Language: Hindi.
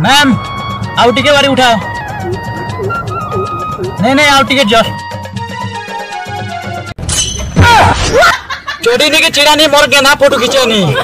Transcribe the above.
मैम आउ टिके बारी उठाओ। नहीं नहीं आउ टिके जस्ट चोरी नहीं के चिड़ा नहीं मोर के ना फ़ोटो खींचे नहीं।